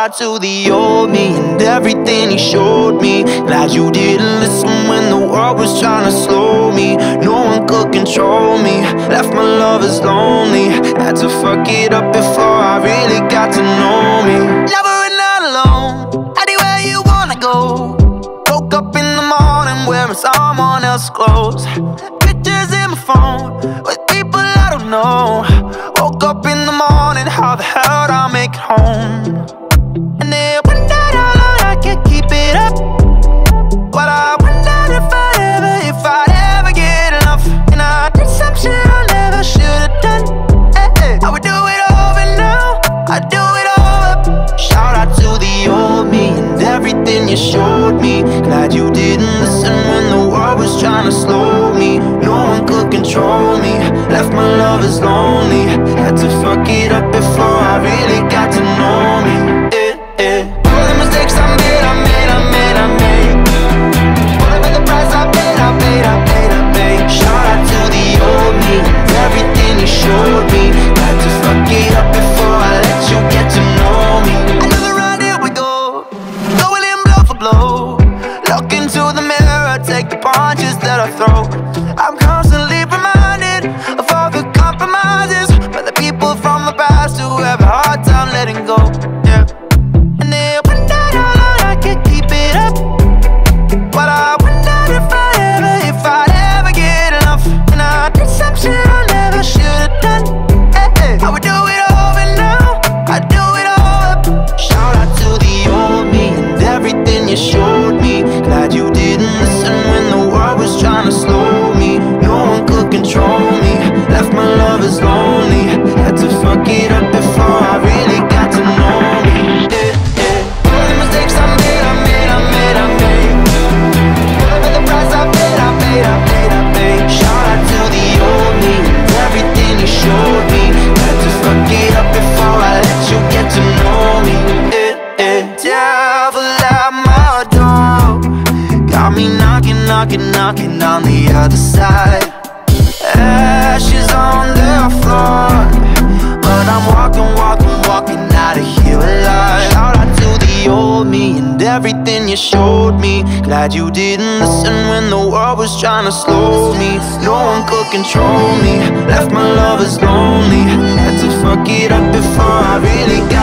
out to the old me and everything he showed me. Glad you didn't listen when the world was trying to slow me. No one could control me. Left my lovers lonely. Had to fuck it up before I really got to know me. Never and not alone. Anywhere you wanna go. Woke up in the morning wearing someone else's clothes. Pictures in my phone you oh. showed me. Glad you didn't listen when the world was trying to slow me. No one could control me. Left my lovers lonely. Had to fuck it up before I really punches that I throw. I'm constantly reminded of all the compromises by the people from the past who have a hard time knocking on the other side. Ashes on the floor. But I'm walking, walking, walking out of here alive. Shout out to the old me and everything you showed me. Glad you didn't listen when the world was trying to slow me. No one could control me. Left my lovers lonely. Had to fuck it up before I really got